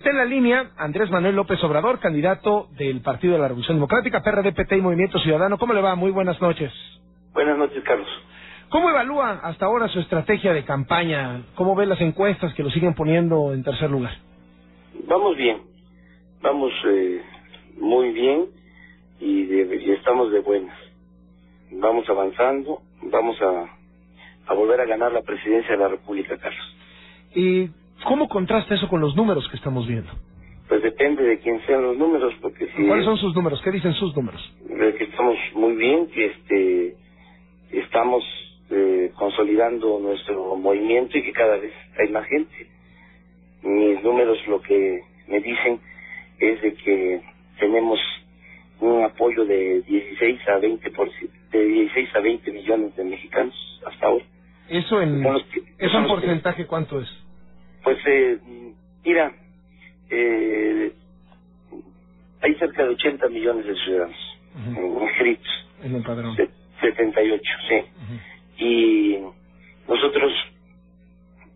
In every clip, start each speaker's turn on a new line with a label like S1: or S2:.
S1: Está en la línea Andrés Manuel López Obrador, candidato del Partido de la Revolución Democrática, PRD, PT y Movimiento Ciudadano. ¿Cómo le va? Muy buenas noches.
S2: Buenas noches, Carlos.
S1: ¿Cómo evalúa hasta ahora su estrategia de campaña? ¿Cómo ve las encuestas que lo siguen poniendo en tercer lugar?
S2: Vamos bien, vamos eh, muy bien y, de- y estamos de buenas. Vamos avanzando, vamos a, a volver a ganar la presidencia de la República, Carlos.
S1: ¿Y cómo contrasta eso con los números que estamos viendo?
S2: Pues depende de quién sean los números, porque si
S1: ¿Cuáles
S2: es
S1: son sus números? ¿Qué dicen sus números?
S2: de que estamos muy bien, que este estamos eh, consolidando nuestro movimiento y que cada vez hay más gente. Mis números lo que me dicen es de que tenemos un apoyo de 16 a 20 por, de 16 a 20 millones de mexicanos hasta ahora.
S1: ¿Eso en,
S2: que-
S1: ¿eso en
S2: que-
S1: porcentaje cuánto es?
S2: Pues eh, mira, eh, hay cerca de 80 millones de ciudadanos inscritos.
S1: En el padrón.
S2: Se- 78, sí.
S1: Ujú.
S2: Y nosotros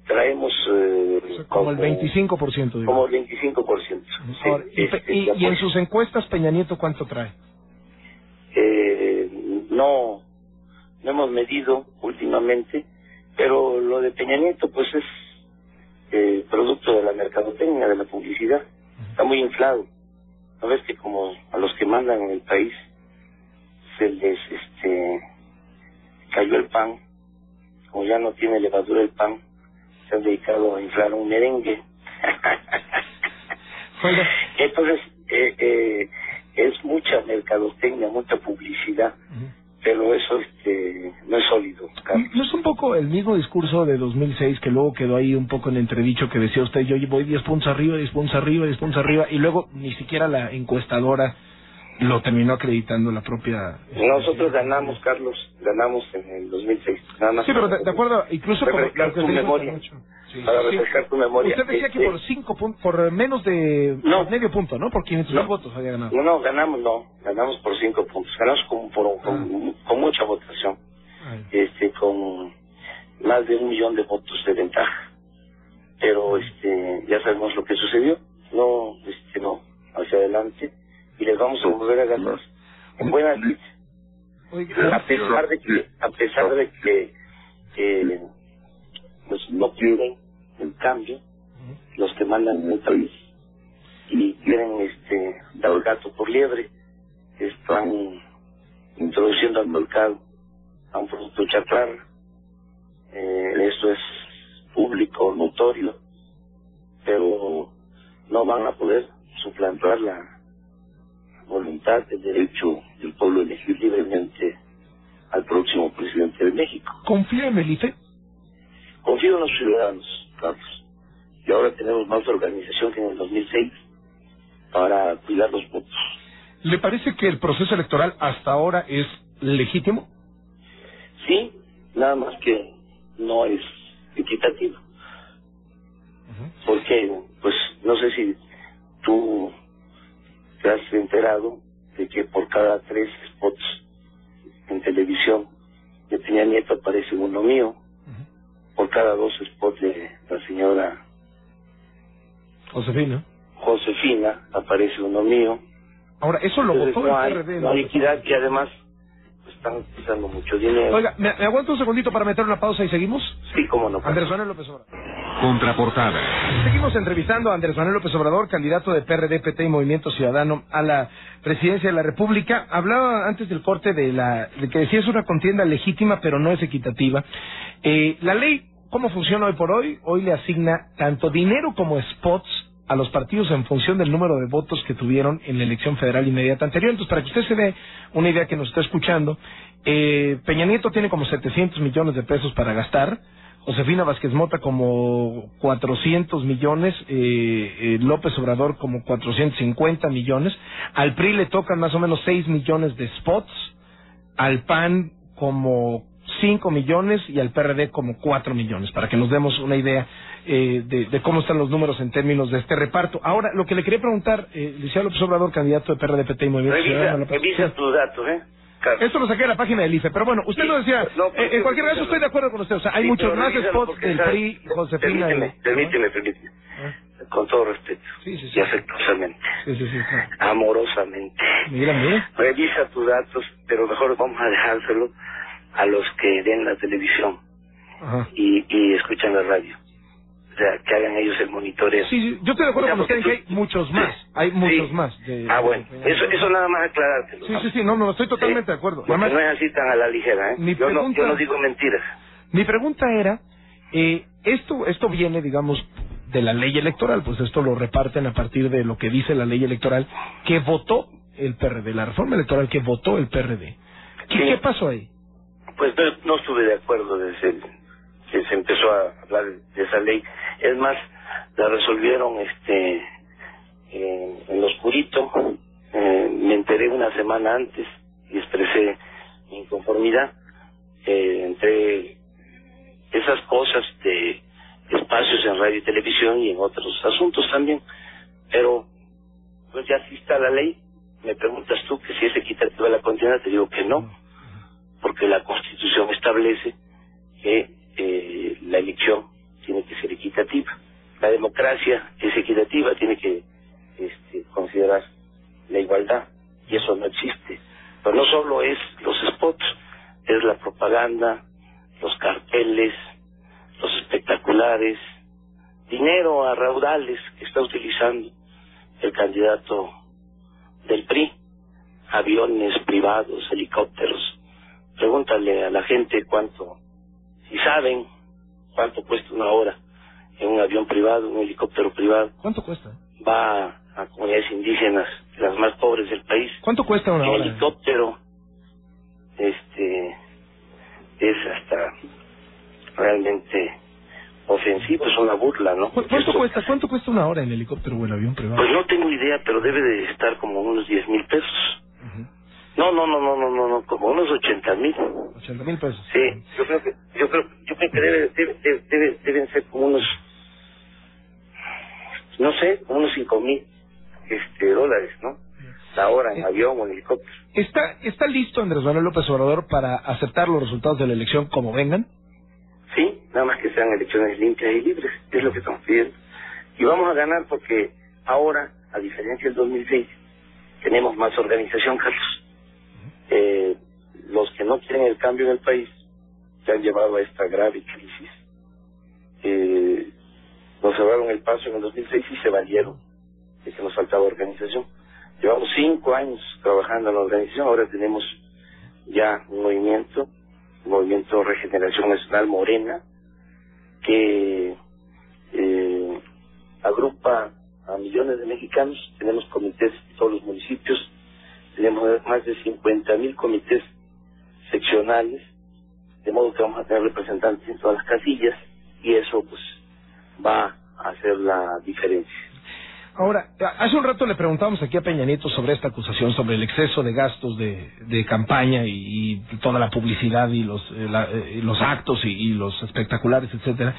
S2: traemos eh,
S1: O sea, como el 25%. digo.
S2: como el 25%. sí.
S1: Ahora, y,
S2: Este,
S1: y- en
S2: apoyo.
S1: sus encuestas, Peña Nieto, ¿cuánto trae?
S2: Eh, no, no hemos medido últimamente, pero lo de Peña Nieto pues es eh, producto de la mercadotecnia, de la publicidad. Está muy inflado. ¿No ves que como a los que mandan en el país se les este cayó el pan, como ya no tiene levadura el pan, se han dedicado a inflar un merengue. Entonces, eh, eh, es mucha mercadotecnia, mucha publicidad. Pero eso este no es sólido. Carlos.
S1: ¿No es un poco el mismo discurso de 2006 que luego quedó ahí un poco en entredicho que decía usted, yo voy 10 puntos arriba, 10 puntos arriba, 10 puntos arriba, y luego ni siquiera la encuestadora lo terminó acreditando la propia...
S2: Nosotros ganamos, Carlos, ganamos en el 2006. Nada más
S1: Sí, pero de, de acuerdo, incluso por
S2: Refrescar tu memoria.
S1: Sí,
S2: Para
S1: sí.
S2: refrescar tu memoria.
S1: Usted decía que
S2: Este,
S1: por cinco puntos, por menos de
S2: No.
S1: medio punto, ¿no? Por 500 mil
S2: No.
S1: votos había ganado.
S2: No, no, ganamos, no, ganamos por cinco puntos, ganamos con, por- con, con mucha votación,
S1: Ay.
S2: este, con más de un millón de votos de ventaja. Pero, este, ya sabemos lo que sucedió, no, este, no, hacia adelante, y les vamos a volver a ganar. En buena lid,
S1: Oiga,
S2: a pesar de que, a pesar de que, eh, pues no quieren el cambio, los que mandan en el país y quieren este dar el gato por liebre están introduciendo al mercado a un producto chatarra. Eh, esto es público notorio pero no van a poder suplantar la voluntad el derecho del pueblo a elegir libremente al próximo presidente de México
S1: ¿Confía en el IFE?
S2: confío en los ciudadanos Carlos y ahora tenemos más organización que en el 2006 para cuidar los votos.
S1: ¿Le parece que el proceso electoral hasta ahora es legítimo?
S2: Sí, nada más que no es equitativo. Porque, pues, no sé si tú te has enterado de que por cada tres spots en televisión de Peña Nieto aparece uno mío, por cada dos spots de la señora
S1: Josefina.
S2: Josefina aparece uno mío.
S1: Ahora, eso lo
S2: Entonces,
S1: votó
S2: no
S1: el
S2: hay,
S1: PRD.
S2: no hay
S1: ¿no?
S2: equidad y además pues, están utilizando mucho dinero.
S1: Oiga, ¿me, me aguanta un segundito para meter una pausa y seguimos?
S2: Sí, cómo no.
S1: Andrés Manuel López Obrador.
S3: Contraportada.
S1: Seguimos entrevistando a Andrés Manuel López Obrador, candidato de PRD, PT y Movimiento Ciudadano a la presidencia de la República. Hablaba antes del corte de la de que decía es una contienda legítima, pero no es equitativa. Eh, la ley, ¿cómo funciona hoy por hoy? Hoy le asigna tanto dinero como spots a los partidos en función del número de votos que tuvieron en la elección federal inmediata anterior. Entonces, para que usted se dé una idea que nos está escuchando, eh, Peña Nieto tiene como 700 millones de pesos para gastar. Josefina Vázquez Mota como 400 millones, eh, eh, López Obrador como 450 millones, al PRI le tocan más o menos 6 millones de spots, al PAN como 5 millones y al PRD como 4 millones, para que nos demos una idea eh, de, de cómo están los números en términos de este reparto. Ahora, lo que le quería preguntar, eh, Luciano López Obrador, candidato de PRD, PT y Movimiento
S2: Revisa,
S1: Ciudadano, López-
S2: revisa tus datos, ¿eh? Carlos.
S1: Esto lo saqué de la página del IFE, pero bueno, usted
S2: Sí.
S1: lo decía.
S2: No,
S1: eh, en cualquier caso, estoy de acuerdo con usted. O sea, hay
S2: Sí,
S1: muchos más spots del. PRI, Josefina.
S2: Permíteme,
S1: y-
S2: permíteme, permíteme.
S1: Ah,
S2: Con todo respeto.
S1: Sí.
S2: Y afectuosamente.
S1: Claro.
S2: Amorosamente.
S1: Mira, mira.
S2: Revisa tus datos, pero mejor vamos a dejárselo a los que ven la televisión
S1: Ajá.
S2: y, y escuchan la radio. Que hagan ellos el monitoreo.
S1: Sí, yo estoy de acuerdo con usted que hay muchos más. Hay muchos
S2: Sí.
S1: más. de-
S2: ah, bueno. Eso, eso nada más aclarártelo.
S1: Sí, sí, sí, no, no, estoy totalmente de acuerdo.
S2: Porque
S1: Además,
S2: no es así tan a la ligera, ¿eh?
S1: Mi
S2: yo, no,
S1: pregunta-
S2: yo no digo mentiras.
S1: Mi pregunta era, eh, esto, esto viene, digamos, de la ley electoral, pues esto lo reparten a partir de lo que dice la ley electoral que votó el PRD, la reforma electoral que votó el PRD. ¿Qué,
S2: Sí.
S1: qué pasó ahí?
S2: Pues no, no estuve de acuerdo desde el- que se empezó a hablar de esa ley. Es más, la resolvieron este en, lo oscurito. Eh, me enteré una semana antes y expresé mi inconformidad eh, entre esas cosas de espacios en radio y televisión y en otros asuntos también. Pero, pues ya sí está la ley. Me preguntas tú que si es equitativa la contienda, te digo que no porque la Constitución establece que eh, la elección tiene que ser equitativa. La democracia es equitativa, tiene que este, considerar la igualdad, y eso no existe. Pero no solo es los spots, es la propaganda, los carteles, los espectaculares, dinero a raudales que está utilizando el candidato del PRI, aviones privados, helicópteros, pregúntale a la gente cuánto, si saben cuánto cuesta una hora en un avión privado, un helicóptero privado,
S1: ¿Cuánto cuesta?
S2: va a comunidades indígenas, las más pobres del país,
S1: ¿Cuánto cuesta una
S2: en
S1: hora?
S2: helicóptero, este, es hasta realmente ofensivo, es una burla, ¿no?
S1: ¿Cu- ¿Cuánto
S2: Eso-
S1: cuesta? ¿Cuánto cuesta una hora en helicóptero o en avión privado?
S2: Pues no tengo idea, pero debe de estar como unos 10 mil pesos. No, no, no, no, no, no, no, como unos 80 mil.
S1: 80 mil pesos.
S2: Sí, yo creo que, yo creo, yo creo que debe, debe- debe- debe- deben ser como unos, no sé, como unos cinco mil este, dólares, ¿no? La hora en
S1: Eh,
S2: avión o en helicóptero.
S1: ¿Está, ¿Está listo Andrés Manuel López Obrador para aceptar los resultados de la elección como vengan?
S2: Sí, nada más que sean elecciones limpias y libres, es lo que estamos pidiendo. Y vamos a ganar porque ahora, a diferencia del 2006, tenemos más organización, Carlos. Eh, los que no quieren el cambio en el país se han llevado a esta grave crisis. Eh, nos cerraron el paso en el 2006 y se valieron de que nos faltaba organización. Llevamos cinco años trabajando en la organización, ahora tenemos ya un movimiento, un movimiento Regeneración Nacional Morena, que eh, agrupa a millones de mexicanos, tenemos comités en todos los municipios, tenemos más de 50 mil comités seccionales, de modo que vamos a tener representantes en todas las casillas y eso pues va a hacer la diferencia.
S1: Ahora, hace un rato le preguntábamos aquí a Peña Nieto sobre esta acusación, sobre el exceso de gastos de, de campaña y, toda la publicidad y los, eh, la- eh, los actos y, los espectaculares, etcétera.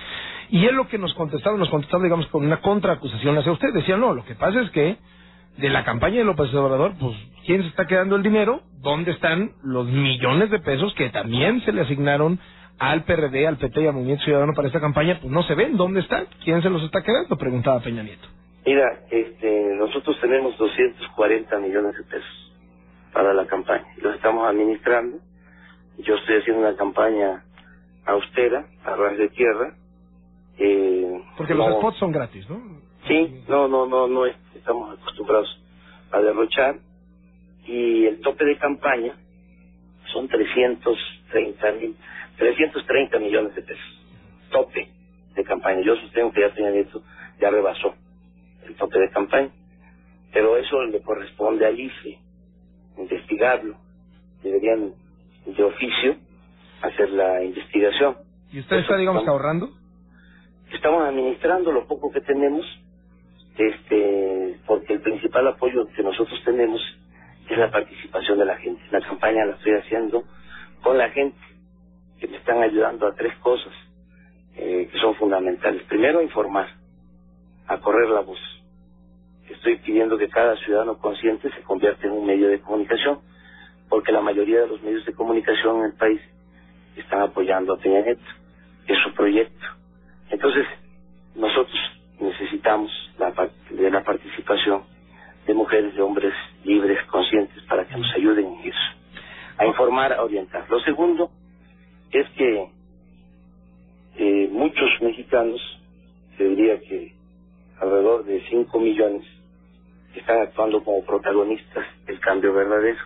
S1: Y él lo que nos contestaba, nos contestaba, digamos, con una contraacusación hacia usted. Decía, no, lo que pasa es que de la campaña de López Obrador, pues, ¿quién se está quedando el dinero? ¿Dónde están los millones de pesos que también se le asignaron al PRD, al PT y al Movimiento Ciudadano para esta campaña? Pues no se ven, ¿dónde están? ¿Quién se los está quedando? Preguntaba Peña Nieto.
S2: Mira, este, nosotros tenemos 240 millones de pesos para la campaña. Los estamos administrando. Yo estoy haciendo una campaña austera, a ras de tierra. Eh,
S1: Porque los spots son gratis, ¿no?
S2: Sí, no, no, no, no es- estamos acostumbrados a derrochar. Y el tope de campaña son 330 mil, 330 millones de pesos. Tope de campaña. Yo sostengo que ya Peña Nieto ya rebasó el tope de campaña. Pero eso le corresponde al IFE investigarlo. Deberían de oficio hacer la investigación.
S1: ¿Y usted está, digamos, ahorrando?
S2: Estamos administrando lo poco que tenemos, este, porque el principal apoyo que nosotros tenemos es la participación de la gente. La campaña la estoy haciendo con la gente, que me están ayudando a tres cosas eh, que son fundamentales. Primero, informar, a correr la voz. Estoy pidiendo que cada ciudadano consciente se convierta en un medio de comunicación, porque la mayoría de los medios de comunicación en el país están apoyando a Peña Nieto, es su proyecto. Entonces, nosotros necesitamos la, de la participación de mujeres, de hombres libres, conscientes, para que nos ayuden en eso, a informar, a orientar. Lo segundo es que eh, muchos mexicanos, se diría que alrededor de 5 millones, están actuando como protagonistas del cambio verdadero.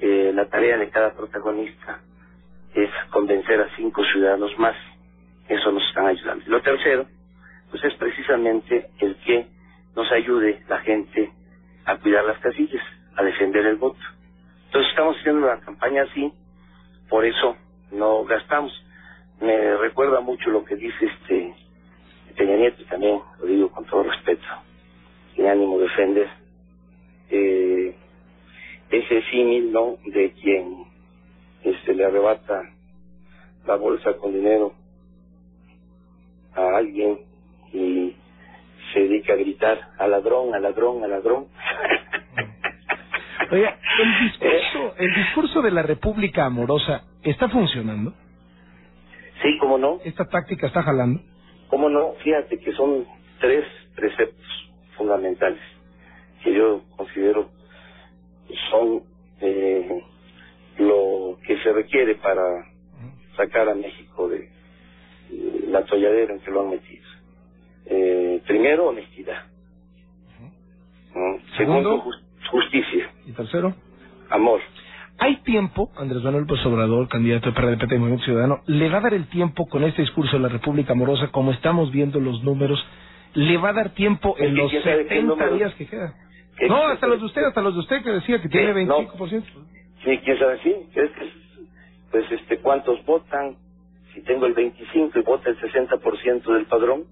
S2: Eh, la tarea de cada protagonista es convencer a cinco ciudadanos más. Eso nos están ayudando. Lo tercero, pues es precisamente el que nos ayude la gente a cuidar las casillas, a defender el voto. Entonces estamos haciendo la campaña así, por eso no gastamos. Me recuerda mucho lo que dice este Peña Nieto también, lo digo con todo respeto, sin ánimo de ofender. Eh, ese símil, ¿no? De quien este le arrebata la bolsa con dinero a alguien y se dedica a gritar a ladrón, a ladrón, a ladrón.
S1: Oye, el discurso, el discurso de la República Amorosa está funcionando.
S2: Sí, cómo no.
S1: Esta táctica está jalando.
S2: Cómo no. Fíjate que son tres preceptos fundamentales que yo considero son eh, lo que se requiere para sacar a México de la atolladera en que lo han metido. Eh, primero, honestidad. Segundo, justicia.
S1: ¿Y tercero?
S2: Amor.
S1: ¿Hay tiempo, Andrés Manuel López Obrador, candidato de PRD, PT y Movimiento Ciudadano, le va a dar el tiempo con este discurso de la República Amorosa, como estamos viendo los números, le va a dar tiempo en los 70 días que quedan? No, hasta los de usted, hasta los de usted que decía que tiene 25%.
S2: Sí, quién sabe, sí. Es que, pues, este, ¿cuántos votan? Si tengo el 25 y vota el 60% del padrón,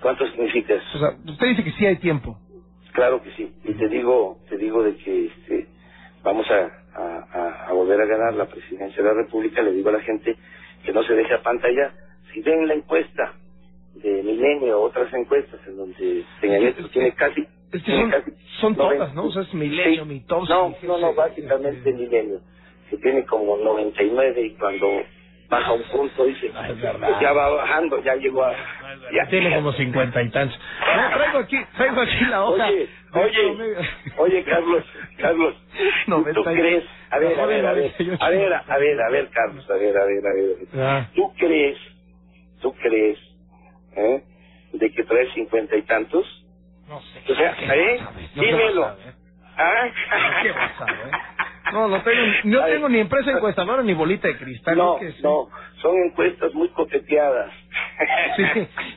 S2: ¿cuánto significa eso?
S1: O sea, usted dice que sí hay tiempo.
S2: Claro que sí. Y te digo, te digo de que este, vamos a, a, a volver a ganar la presidencia de la República. Le digo a la gente que no se deje a pantalla. Si ven la encuesta de Milenio o otras encuestas en donde Peña tiene casi
S1: es que son, son todas, ¿no? O sea, es Milenio,
S2: sí. No, no, no, básicamente Milenio, que tiene como 99 y cuando baja un punto dice, ya va bajando, ya llegó a...
S1: Ya. Tiene como cincuenta y tantos. No, traigo aquí, traigo aquí la hoja.
S2: Oye, oye, oye, Carlos, Carlos, ¿tú crees? A ver, a ver, a ver, a ver, a ver, a ver, Carlos, a ver, a ver, a ver. ¿Tú crees, tú crees, eh, de que traes cincuenta y tantos?
S1: No sé.
S2: O sea, ¿eh? Dímelo. ¿Ah?
S1: ¿Qué vas a ver? No, no tengo, no tengo ni empresa encuestadora ni bolita de cristal.
S2: No,
S1: que sí.
S2: no, son encuestas muy coqueteadas.
S1: Sí,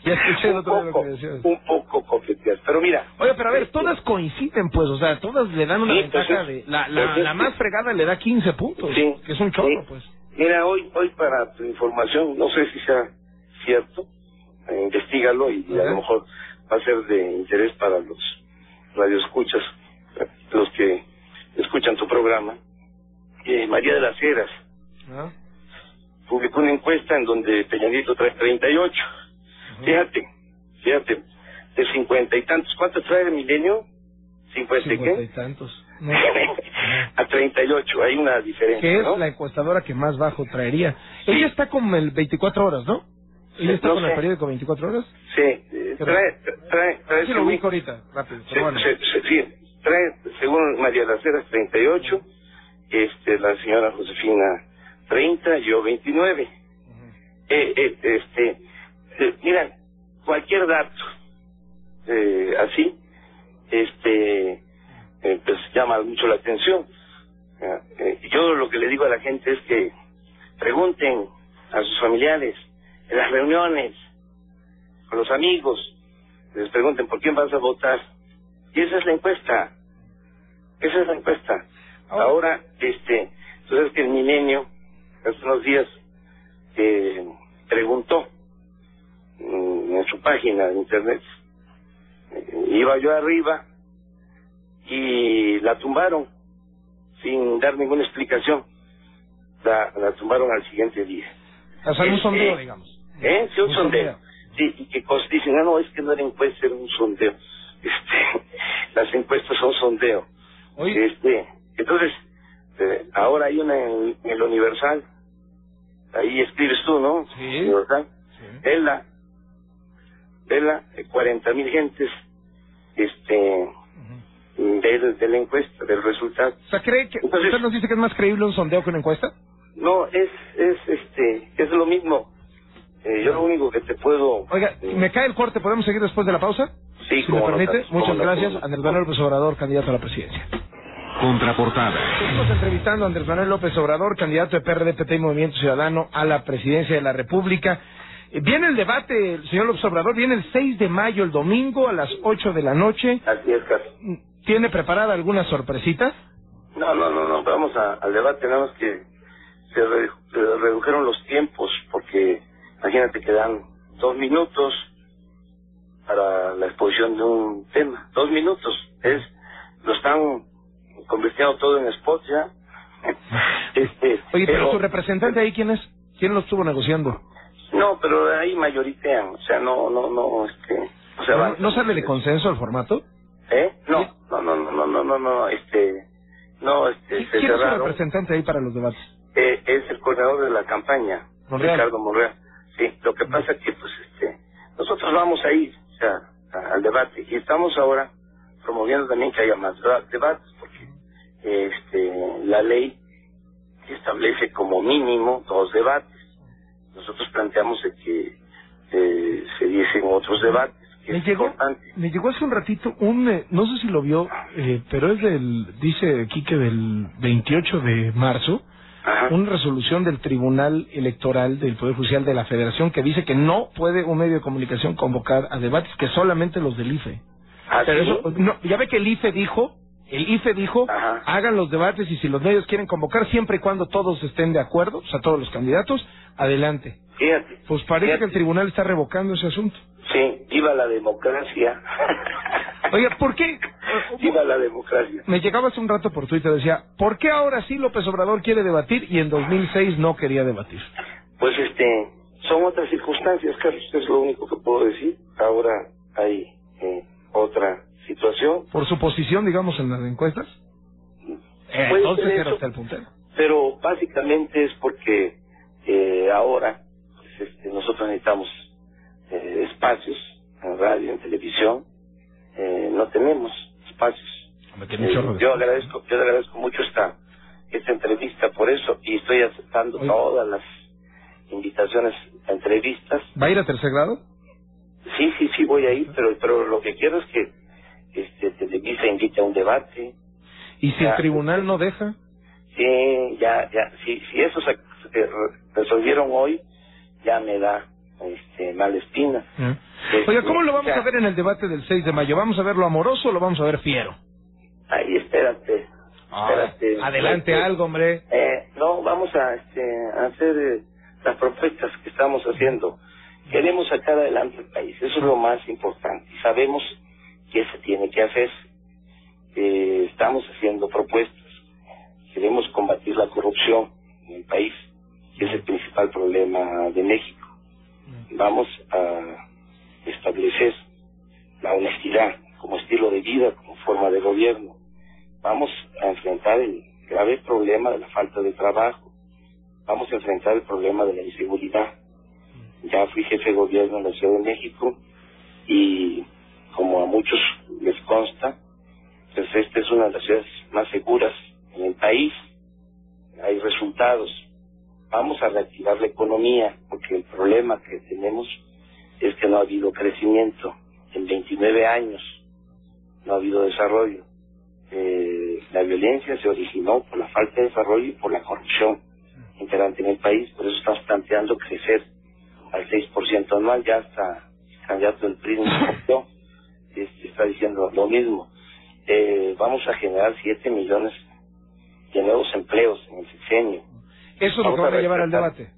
S1: ya escuché
S2: un
S1: otro
S2: poco,
S1: lo que decías.
S2: un poco coqueteadas. Pero mira.
S1: Oye, pero a ver,
S2: este,
S1: todas coinciden, pues, o sea, todas le dan una
S2: Sí,
S1: ventaja
S2: pues
S1: de... La, la,
S2: pues es
S1: la más fregada le da 15 puntos,
S2: Sí,
S1: que es un chorro,
S2: sí.
S1: pues.
S2: Mira, hoy, hoy para tu información, no sé si sea cierto, eh, investigalo y, a lo mejor va a ser de interés para los radioescuchas, los que escuchan tu programa. Eh, María de las Heras
S1: ¿Ah?
S2: publicó una encuesta en donde Peña Nieto trae 38. Fíjate, fíjate, de cincuenta y tantos, ¿cuánto trae el milenio? ¿Cincuenta y
S1: Cincuenta y
S2: qué?
S1: tantos. No.
S2: a 38, hay una diferencia,
S1: que es
S2: ¿no?
S1: la encuestadora que más bajo traería. Ella está con el 24 horas, ¿no? Ella está
S2: No
S1: con el
S2: sé.
S1: periódico 24 horas.
S2: Sí, eh, trae, trae, trae,
S1: Sí, lo ubico ahorita, rápido.
S2: Sí,
S1: bueno.
S2: se- sí, según María Las Heras, 38, este, la señora Josefina 30, yo 29. Eh, eh, este, eh, mira, cualquier dato eh, así, este, eh, pues llama mucho la atención. Ya, eh, yo lo que le digo a la gente es que pregunten a sus familiares en las reuniones, con los amigos, les pregunten por quién vas a votar. Y esa es la encuesta. Esa es la encuesta.
S1: Ahora-
S2: Ahora, este, tú sabes que el milenio, hace unos días, eh, preguntó mm, en su página de internet, eh, iba yo arriba y la tumbaron sin dar ninguna explicación. La, la tumbaron al siguiente día.
S1: O sea, un
S2: Este,
S1: sondeo, digamos.
S2: ¿Eh? Sí, un,
S1: Un
S2: sondeo.
S1: sondeo.
S2: Sí, y que dicen, ah, no, es que no era encuesta, era un sondeo. Este, las encuestas son sondeo.
S1: Oye,
S2: Este, entonces, Universal. Ahí escribes tú, ¿no?
S1: Sí.
S2: Universal. Vela, vela, 40 mil gentes, este, de, de la encuesta, del resultado.
S1: O sea, ¿cree que
S2: Entonces-
S1: usted nos dice que es más creíble un sondeo que una encuesta?
S2: No, es, es, este, es lo mismo. Eh, yo lo único que te puedo...
S1: Oiga,
S2: eh,
S1: me cae el corte, ¿podemos seguir después de la pausa?
S2: Sí,
S1: si me
S2: no,
S1: permite. Muchas
S2: no,
S1: gracias. Andrés Manuel López Obrador, candidato a la presidencia.
S3: Contraportada.
S1: Seguimos entrevistando a Andrés Manuel López Obrador, candidato de PRD, PT y Movimiento Ciudadano a la presidencia de la República. Eh, Viene el debate, el señor López Obrador, viene el 6 de mayo, el domingo, a las 8 de la noche.
S2: Así es, Carlos.
S1: ¿Tiene preparada alguna sorpresita?
S2: No, no, no, no, vamos a- al debate, nada más que se, re- se redujeron los tiempos, porque imagínate que dan dos minutos para la exposición de un tema, dos minutos, es, lo están convirtiendo todo en spot ya. este,
S1: Oye, pero su representante ahí, ¿quién es? ¿Quién lo estuvo negociando?
S2: No, pero ahí mayoritean, o sea, no, no, no, este, o sea,
S1: ¿No, no sale de consenso el formato?
S2: ¿Eh? No, no, no, no, no, no, no, este, no, este, se
S1: ¿Quién es su representante ahí para los debates?
S2: Eh, es el coordinador de la campaña,
S1: Monreal.
S2: Ricardo Monreal. Sí, lo que pasa es que, pues, este, nosotros vamos a ir, o sea, a- al debate y estamos ahora promoviendo también que haya más deba- debates, porque, este, la ley establece como mínimo dos debates. Nosotros planteamos de que eh, se diesen otros debates, que
S1: Me
S2: es
S1: llegó,
S2: importante.
S1: me llegó hace un ratito un, eh, no sé si lo vio, eh, pero es del, dice aquí que del 28 de marzo,
S2: Ajá.
S1: una resolución del Tribunal Electoral del Poder Judicial de la Federación que dice que no puede un medio de comunicación convocar a debates que solamente los del IFE.
S2: ¿Ah,
S1: Pero
S2: sí?
S1: eso, no, ya ve que el IFE dijo, el IFE dijo,
S2: Ajá.
S1: hagan los debates y si los medios quieren convocar siempre y cuando todos estén de acuerdo, o sea, todos los candidatos, adelante.
S2: Fíjate.
S1: Pues parece
S2: Fíjate.
S1: que el tribunal está revocando ese asunto.
S2: Sí, viva la democracia.
S1: Oiga, ¿por qué?
S2: Viva la democracia.
S1: Me llegaba hace un rato por Twitter, decía, ¿por qué ahora sí López Obrador quiere debatir y en 2006 no quería debatir?
S2: Pues este, son otras circunstancias, Carlos, es lo único que puedo decir. Ahora hay eh, otra situación.
S1: ¿Por su posición, digamos, en las encuestas? Eh, entonces era
S2: eso.
S1: usted el puntero.
S2: Pero básicamente es porque eh, ahora pues, este, nosotros necesitamos eh, espacios en radio, en televisión. Eh, no tenemos Eh, yo agradezco, yo agradezco mucho esta esta entrevista por eso y estoy aceptando
S1: Oye.
S2: todas las invitaciones a entrevistas.
S1: ¿Va a ir a tercer grado?
S2: Sí, sí, sí voy a ir, pero pero lo que quiero es que este Televisa invite a un debate.
S1: ¿Y si
S2: Ya.
S1: el tribunal no deja?
S2: Sí, ya, ya, si, si eso se, se re- resolvieron hoy, ya me da este mala espina.
S1: ¿Eh?
S2: Este,
S1: Oiga, ¿cómo lo vamos
S2: ya.
S1: a ver en el debate del 6 de mayo? ¿Vamos a verlo amoroso o lo vamos a ver fiero?
S2: Ay, espérate. espérate.
S1: Adelante
S2: Este,
S1: algo, hombre.
S2: Eh, no, vamos a, este, a hacer eh, las propuestas que estamos haciendo. Queremos sacar adelante el país, eso es lo más importante. Sabemos que se tiene que hacer. Eh, estamos haciendo propuestas. Queremos combatir la corrupción en el país, que es el principal problema de México. Vamos a establecer la honestidad como estilo de vida, como forma de gobierno. Vamos a enfrentar el grave problema de la falta de trabajo. Vamos a enfrentar el problema de la inseguridad. Ya fui jefe de gobierno en la Ciudad de México y como a muchos les consta, pues esta es una de las ciudades más seguras en el país. Hay resultados. Vamos a reactivar la economía porque el problema que tenemos es que no ha habido crecimiento en 29 años. No ha habido desarrollo. Eh, la violencia se originó por la falta de desarrollo y por la corrupción imperante en el país. Por eso estamos planteando crecer al 6% anual. Ya está el candidato del PRI, este, está diciendo lo mismo. Eh, vamos a generar 7 millones de nuevos empleos en el sexenio.
S1: Eso es lo que van
S2: a
S1: a llevar al debate.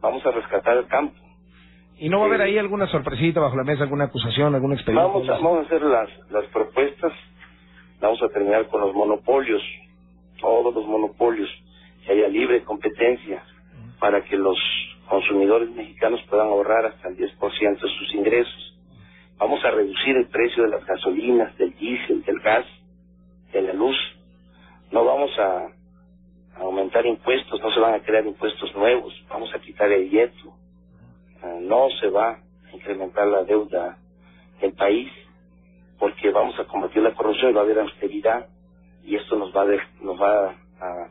S2: Vamos a rescatar el campo.
S1: ¿Y no va a haber
S2: Sí.
S1: ahí alguna sorpresita bajo la mesa, alguna acusación, algún expediente?
S2: Vamos a, vamos a hacer las, las propuestas. Vamos a terminar con los monopolios, todos los monopolios, que haya libre competencia para que los consumidores mexicanos puedan ahorrar hasta el 10% de sus ingresos. Vamos a reducir el precio de las gasolinas, del diésel, del gas, de la luz. No vamos a, aumentar impuestos, no se van a crear impuestos nuevos, vamos a quitar el IETU, ah, no se va a incrementar la deuda del país, porque vamos a combatir la corrupción y va a haber austeridad, y esto nos va a, nos va a,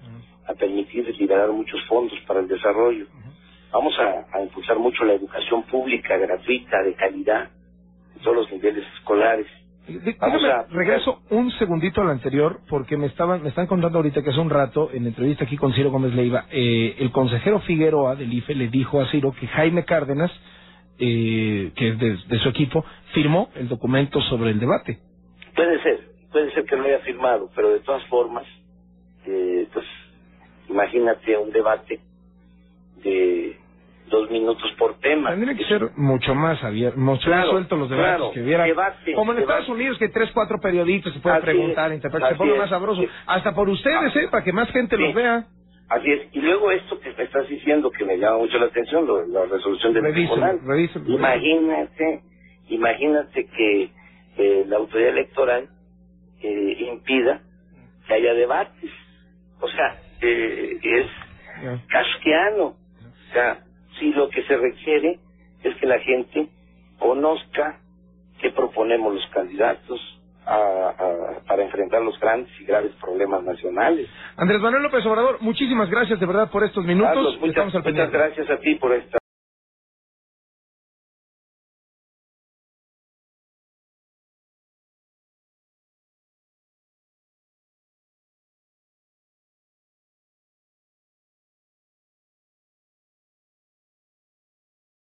S2: a, permitir liberar muchos fondos para el desarrollo. Vamos a, a impulsar mucho la educación pública, gratuita, de calidad, en todos los niveles escolares
S1: Déjame, regreso un segundito al anterior, porque me estaban, me están contando ahorita que hace un rato, en entrevista aquí con Ciro Gómez Leiva, eh, el consejero Figueroa del IFE le dijo a Ciro que Jaime Cárdenas, eh, que es de, su equipo, firmó el documento sobre el debate.
S2: Puede ser, puede ser que lo haya firmado, pero de todas formas, eh, pues imagínate un debate de dos minutos por tema.
S1: Tendría que ser mucho más abierto, mucho más suelto los debates que hubiera. Como en Estados Unidos, que tres, cuatro periodistas se pueden preguntar, interpretar, se pone más sabroso. Hasta por ustedes, ¿eh? Para que más gente los vea.
S2: Así es. Y luego esto que me estás diciendo, que me llama mucho la atención, la resolución del tribunal. imagínate, imagínate que eh, la autoridad electoral eh, impida que haya debates. O sea, eh, es casquiano. O sea, si lo que se requiere es que la gente conozca qué proponemos los candidatos para enfrentar los grandes y graves problemas nacionales.
S1: Andrés Manuel López Obrador, muchísimas gracias de verdad por estos minutos.
S2: muchas gracias a ti por esta